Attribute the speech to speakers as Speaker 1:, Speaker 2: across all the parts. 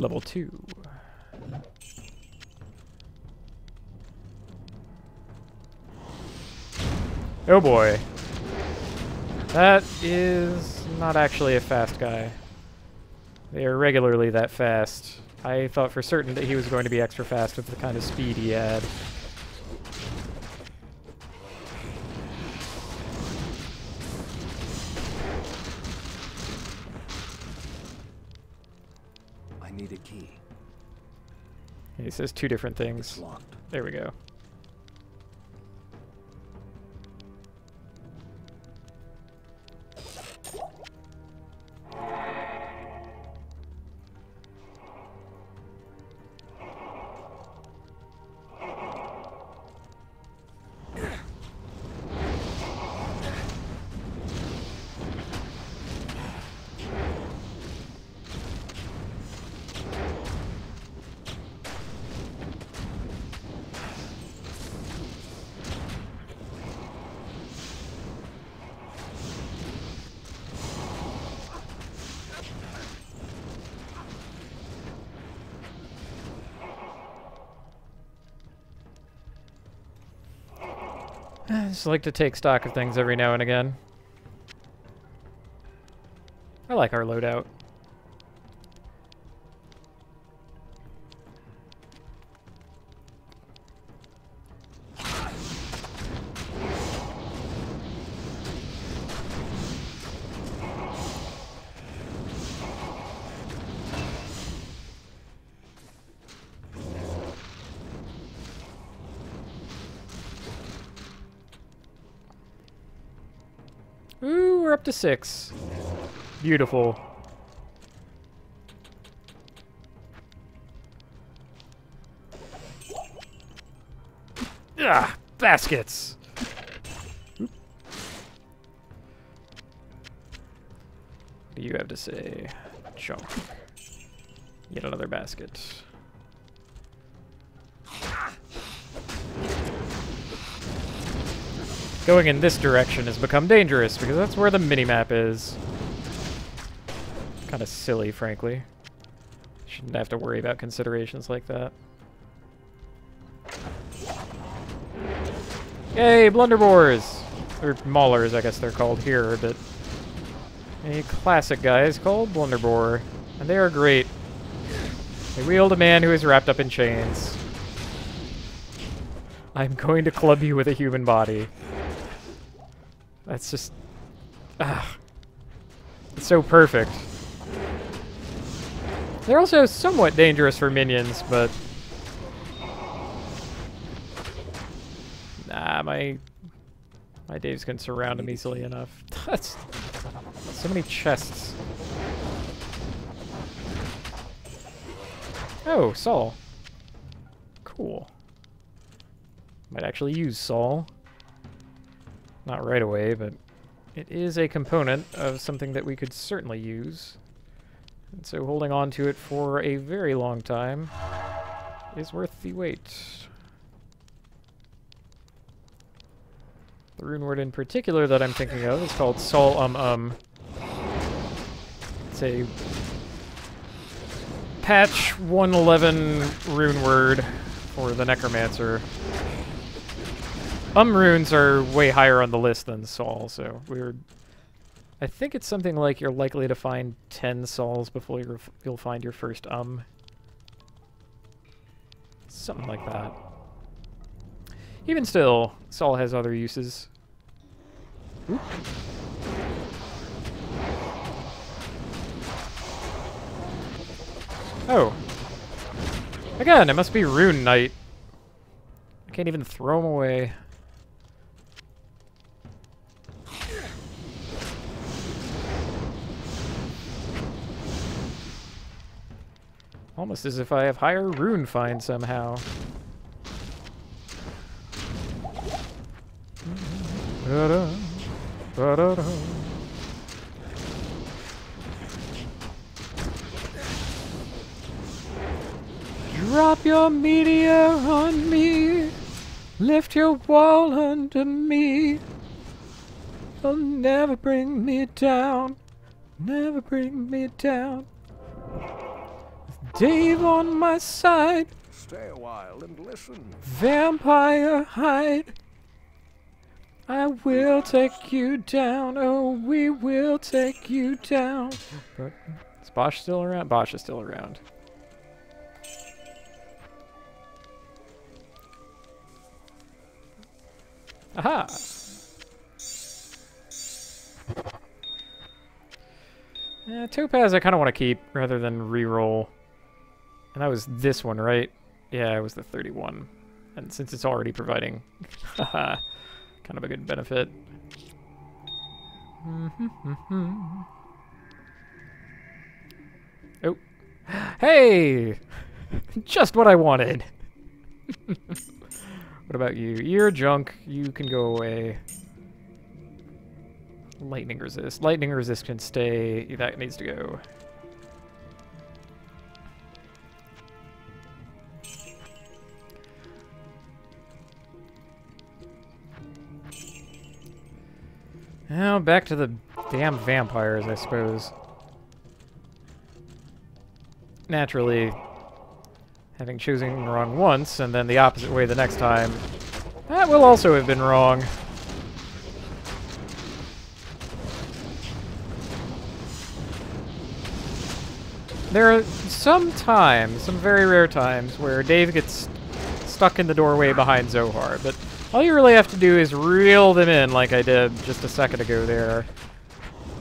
Speaker 1: Level 2. Oh boy. That is not actually a fast guy. They are regularly that fast. I thought for certain that he was going to be extra fast with the kind of speed he had. Says two different things. There we go. I just like to take stock of things every now and again. I like our loadout. To six. Beautiful. Ah, baskets. What do you have to say? Junk. Yet another basket. Going in this direction has become dangerous because that's where the minimap is. Kind of silly, frankly. Shouldn't have to worry about considerations like that. Yay, blunderbores! Or maulers, I guess they're called here, but a classic guys called blunderbore, and they are great. They wield a man who is wrapped up in chains. I'm going to club you with a human body. That's just... Ah. It's so perfect. They're also somewhat dangerous for minions, but... Nah, my... My Daves can surround him easily enough. That's... So many chests. Oh, Sol. Cool. Might actually use Sol. Not right away, but it is a component of something that we could certainly use. And so holding on to it for a very long time is worth the wait. The rune word in particular that I'm thinking of is called Sol Um Um. It's a patch 111 rune word for the Necromancer. Um runes are way higher on the list than Sol, so we were. I think it's something like you're likely to find 10 Sols before you're, you'll find your first Um. Something like that. Even still, Sol has other uses. Oop. Oh. Again, it must be Rune Knight. I can't even throw him away. Almost as if I have higher rune find somehow. Da-da, da-da-da. Drop your meteor on me. Lift your wall under me. You'll never bring me down. Never bring me down. Dave on my side,
Speaker 2: Stay a while and listen.
Speaker 1: vampire hide. I will take you down. Oh, we will take you down. But is Bosch still around? Bosch is still around. Aha! Yeah, Topaz I kind of want to keep rather than re-roll. And that was this one, right? Yeah, it was the 31. And since it's already providing kind of a good benefit. Mm-hmm, mm-hmm. oh. Hey! Just what I wanted! what about you? You're junk. You can go away. Lightning resist. Lightning resist can stay. That needs to go. Now back to the damn vampires, I suppose. Naturally, having chosen wrong once and then the opposite way the next time, that will also have been wrong. There are some times, some very rare times, where Dave gets stuck in the doorway behind Zohar, but all you really have to do is reel them in like I did just a second ago there.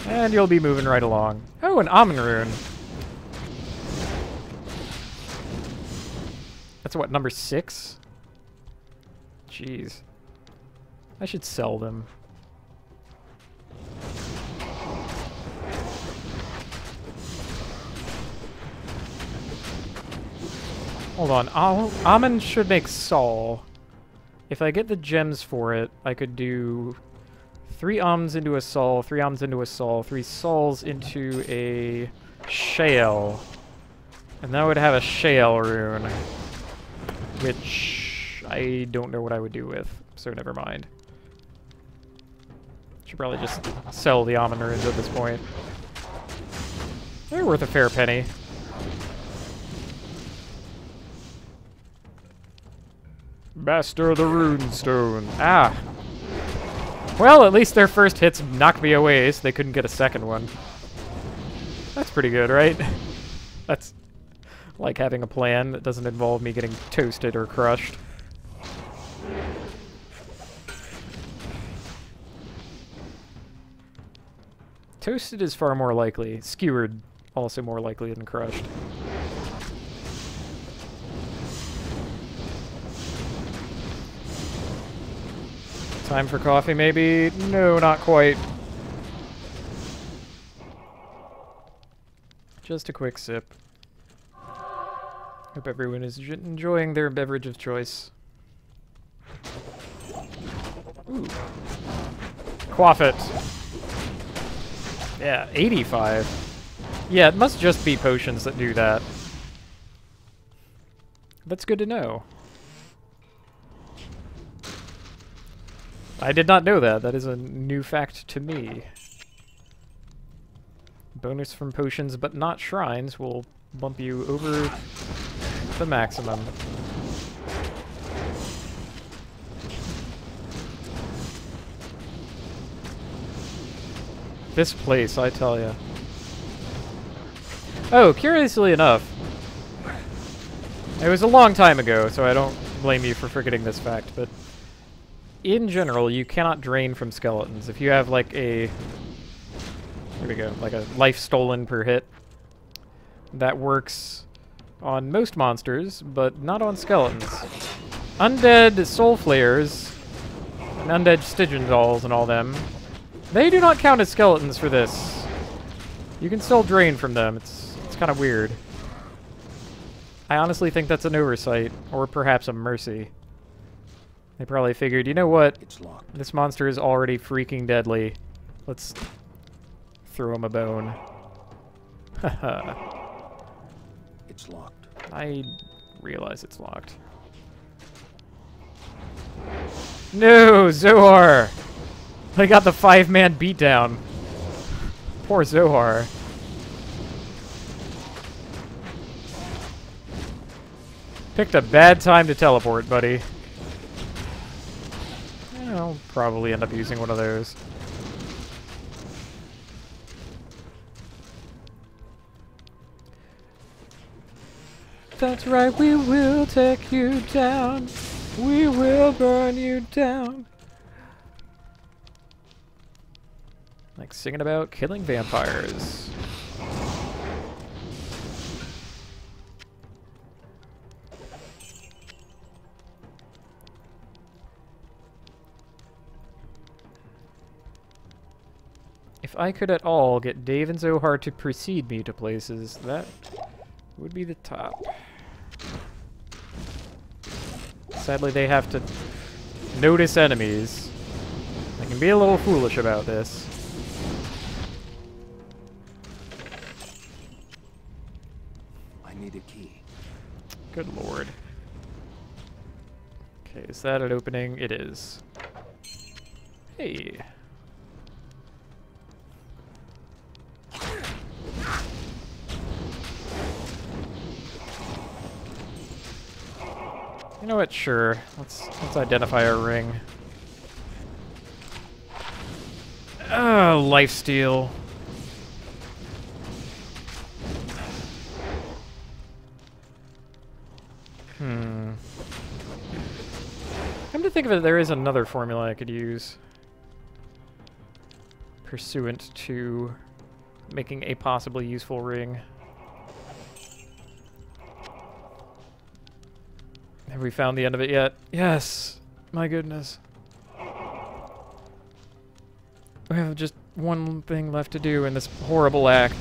Speaker 1: And you'll be moving right along. Oh, an Amn rune. That's what, number six? Jeez. I should sell them. Hold on. Al Amn should make Sol. If I get the gems for it, I could do three ums into a Sol, three ums into a Sol, three Sols into a Shael. And that would have a Shael rune. Which I don't know what I would do with, so never mind. Should probably just sell the Amn runes at this point. They're worth a fair penny. Master of the Runestone. Ah. Well, at least their first hits knocked me away, so they couldn't get a second one. That's pretty good, right? That's like having a plan that doesn't involve me getting toasted or crushed. Toasted is far more likely. Skewered also more likely than crushed. Time for coffee, maybe? No, not quite. Just a quick sip. Hope everyone is enjoying their beverage of choice. Ooh. Quaff it. Yeah, 85. Yeah, it must just be potions that do that. That's good to know. I did not know that. That is a new fact to me. Bonus from potions, but not shrines, will bump you over the maximum. This place, I tell ya. Oh, curiously enough, it was a long time ago, so I don't blame you for forgetting this fact, but in general, you cannot drain from skeletons. If you have like a, here we go, like a life stolen per hit, that works on most monsters, but not on skeletons. Undead soul flayers, and undead Stygian dolls and all them, they do not count as skeletons for this. You can still drain from them. It's it's kind of weird. I honestly think that's an oversight, or perhaps a mercy. They probably figured, you know what?
Speaker 2: It's locked.
Speaker 1: This monster is already freaking deadly. Let's throw him a bone. Haha.
Speaker 2: It's locked.
Speaker 1: I realize it's locked. No, Zohar! They got the five-man beatdown. Poor Zohar. Picked a bad time to teleport, buddy. I'll probably end up using one of those. That's right, we will take you down. We will burn you down. Like singing about killing vampires. I could at all get Dave and Zohar to precede me to places, that would be the top. Sadly, they have to notice enemies. I can be a little foolish about this.
Speaker 2: I need a key.
Speaker 1: Good lord. Okay, is that an opening? It is. Hey. Know what? Sure. Let's let's identify our ring. Oh, life steal. Hmm. Come to think of it, there is another formula I could use. Pursuant to making a possibly useful ring. Have we found the end of it yet? Yes! My goodness. We have just one thing left to do in this horrible act.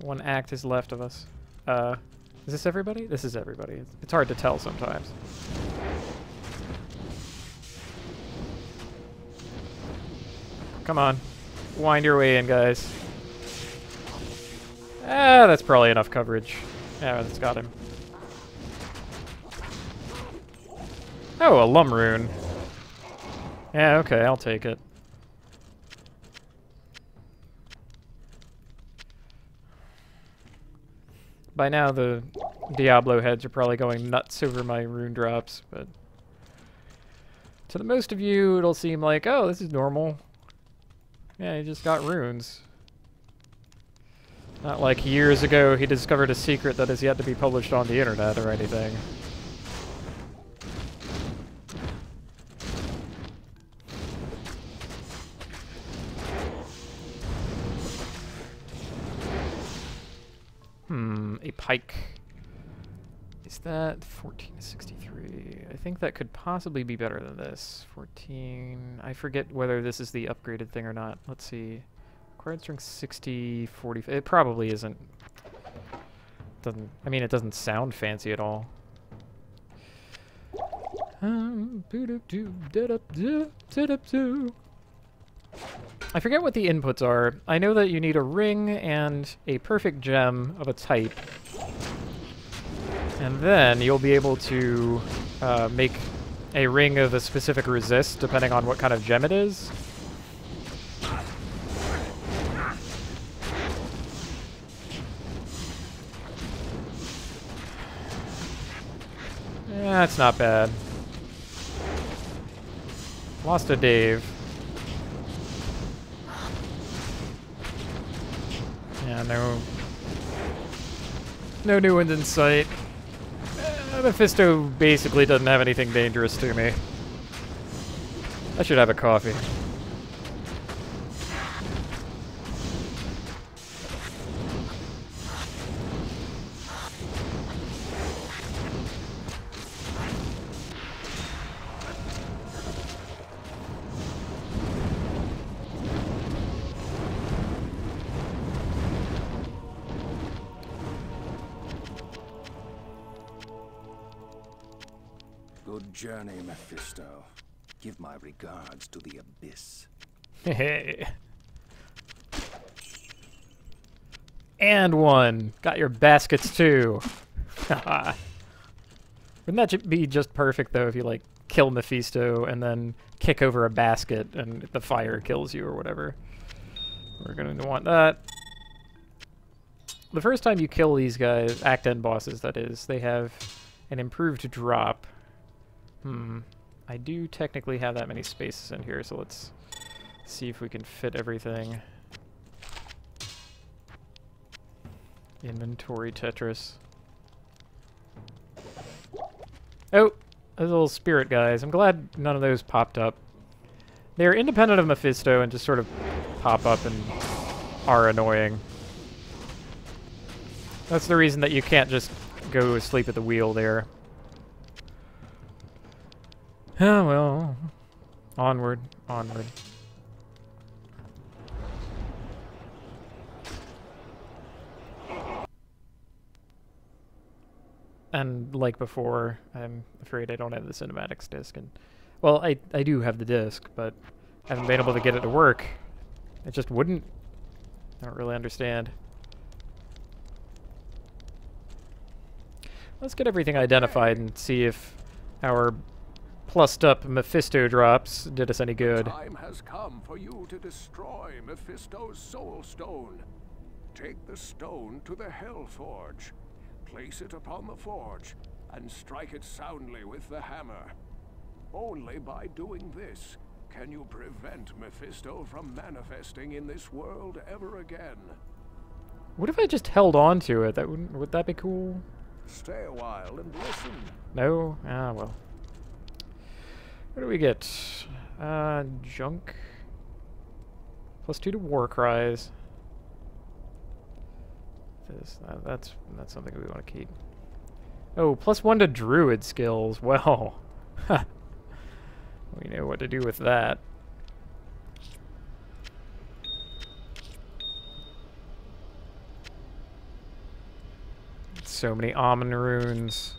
Speaker 1: One act is left of us. Uh, is this everybody? This is everybody. It's, it's hard to tell sometimes. Come on. Wind your way in, guys. Ah, that's probably enough coverage. Yeah, that's got him. Oh, a lum rune. Yeah, okay, I'll take it. By now, the Diablo heads are probably going nuts over my rune drops, but... To the most of you, it'll seem like, oh, this is normal. Yeah, he just got runes. Not like years ago he discovered a secret that is yet to be published on the internet or anything. Hmm, a pike. That 1463? I think that could possibly be better than this. 14... I forget whether this is the upgraded thing or not. Let's see. Required strength 60, 40... It probably isn't. Doesn't... I mean, it doesn't sound fancy at all. Um, I forget what the inputs are. I know that you need a ring and a perfect gem of a type. And then you'll be able to uh, make a ring of a specific resist depending on what kind of gem it is. That's not bad. Lost a Dave. Yeah, no... No new ones in sight. Mephisto basically doesn't have anything dangerous to me. I should have a coffee.
Speaker 2: Journey, Mephisto. Give my regards to the Abyss.
Speaker 1: And one. Got your baskets too. Wouldn't that be just perfect though if you like kill Mephisto and then kick over a basket and the fire kills you or whatever? We're going to want that. The first time you kill these guys, Act End bosses that is, they have an improved drop. Hmm. I do technically have that many spaces in here, so let's see if we can fit everything. Inventory Tetris. Oh, those little spirit guys. I'm glad none of those popped up. They're independent of Mephisto and just sort of pop up and are annoying. That's the reason that you can't just go sleep at the wheel there. Oh well. Onward, onward. And like before, I'm afraid I don't have the cinematics disc. And well, I I do have the disc, but I haven't been able to get it to work. It just wouldn't. I don't really understand. Let's get everything identified and see if our plussed up Mephisto drops did us any good.
Speaker 3: Time has come for you to destroy Mephisto's soul stone. Take the stone to the Hell Forge. Place it upon the forge and strike it soundly with the hammer. Only by doing this can you prevent Mephisto from manifesting in this world ever again.
Speaker 1: What if I just held on to it? That wouldn't would that be cool?
Speaker 3: Stay a while and listen.
Speaker 1: No? Ah, well. What do we get? Uh, junk. Plus two to war cries. This, that, that's that's something we want to keep. Oh, plus one to druid skills. Well, we know what to do with that. So many Amn runes.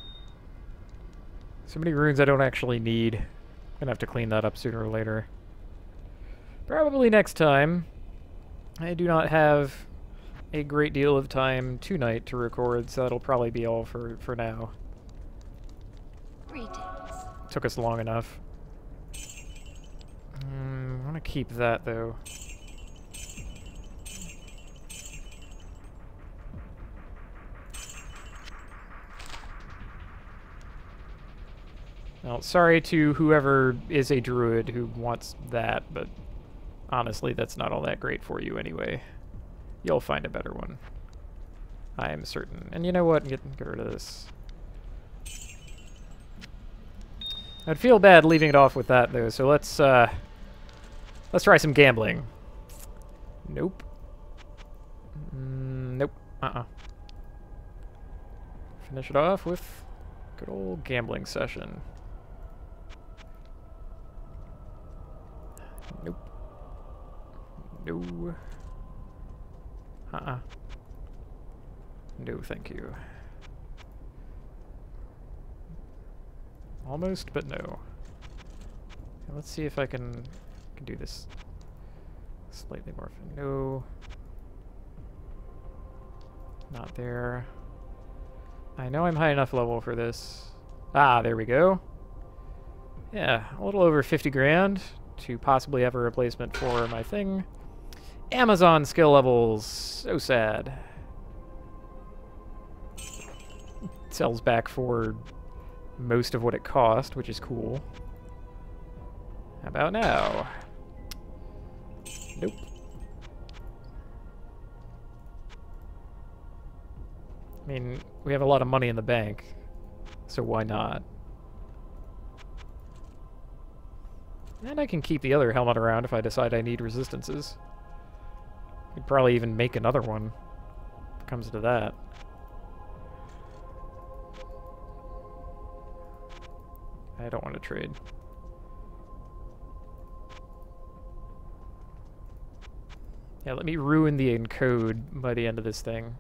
Speaker 1: So many runes I don't actually need. Gonna have to clean that up sooner or later. Probably next time. I do not have a great deal of time tonight to record, so that'll probably be all for, for now.
Speaker 4: Greetings.
Speaker 1: Took us long enough. Mm, I want to keep that, though. Well, sorry to whoever is a druid who wants that, but honestly, that's not all that great for you anyway. You'll find a better one. I am certain. And you know what? Get, get rid of this. I'd feel bad leaving it off with that, though, so let's, uh... Let's try some gambling. Nope. Mm, nope. Uh-uh. Finish it off with good old gambling session. No. Uh-uh. No, thank you. Almost, but no. Let's see if I can, can do this slightly more. No. Not there. I know I'm high enough level for this. Ah, there we go. Yeah, a little over 50 grand to possibly have a replacement for my thing. Amazon skill levels. So sad. sells back for most of what it cost, which is cool. How about now? Nope. I mean, we have a lot of money in the bank, so why not? And I can keep the other helmet around if I decide I need resistances. Could probably even make another one, comes to that. I don't want to trade. Yeah, let me ruin the encode by the end of this thing.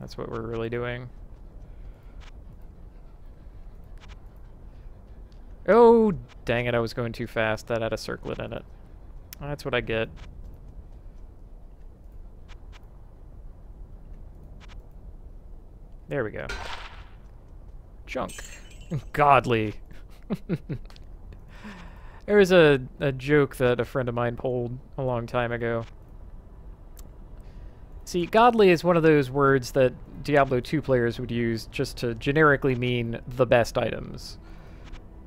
Speaker 1: That's what we're really doing. Oh, dang it, I was going too fast. That had a circlet in it. That's what I get. There we go. Junk. Godly. there was a, a joke that a friend of mine pulled a long time ago. See, godly is one of those words that Diablo 2 players would use just to generically mean the best items.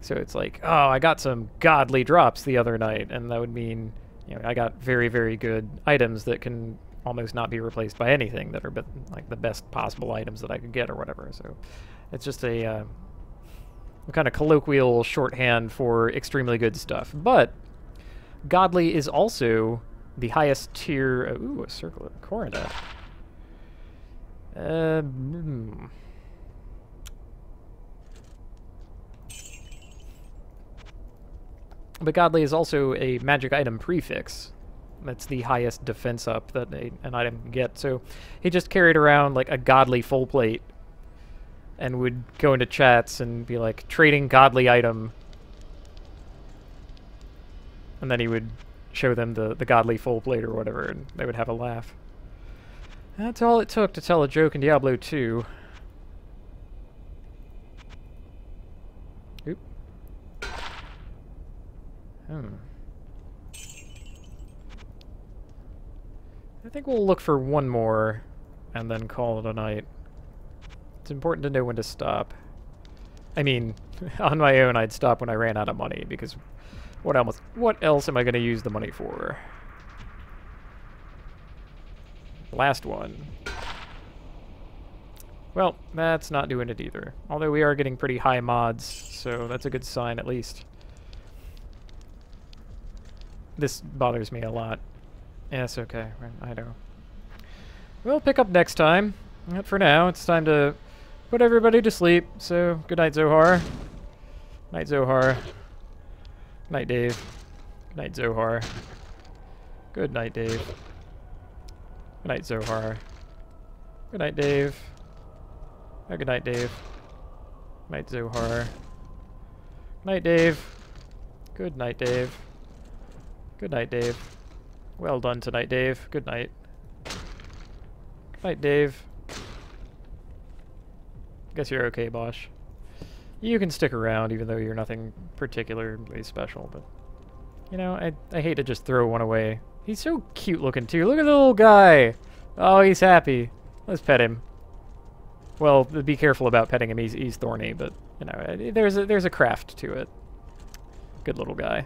Speaker 1: So it's like, oh, I got some godly drops the other night, and that would mean, you know, I got very, very good items that can almost not be replaced by anything that are like the best possible items that I could get or whatever. So it's just a, uh, kind of colloquial shorthand for extremely good stuff. But godly is also the highest tier. Ooh, a circle of coronet. Uh, mm. But Godly is also a magic item prefix. That's the highest defense up that a, an item can get. So he just carried around like a Godly full plate and would go into chats and be like, trading Godly item. And then he would show them the, the godly full plate or whatever, and they would have a laugh. That's all it took to tell a joke in Diablo 2. Oop. Hmm. I think we'll look for one more and then call it a night. It's important to know when to stop. I mean, on my own I'd stop when I ran out of money because what else? What else am I going to use the money for? Last one. Well, that's not doing it either. Although we are getting pretty high mods, so that's a good sign at least. This bothers me a lot. Yes, okay, I know. We'll pick up next time. But for now, it's time to put everybody to sleep. So, good night, Zohar. Night, Zohar. Night, Dave. Good night, Zohar. Good night, Dave. Good night, Zohar. Good night, Dave. Oh, good night, Dave. Night, Zohar. Night, Dave. Good night, Dave. Good night, Dave. Well done tonight, Dave. Good night. Good night, Dave. Guess you're okay, Bosch. You can stick around even though you're nothing particularly special, but... You know, I, I hate to just throw one away. He's so cute looking too. Look at the little guy! Oh, he's happy. Let's pet him. Well, be careful about petting him. He's, he's thorny, but, you know, there's a, there's a craft to it. Good little guy.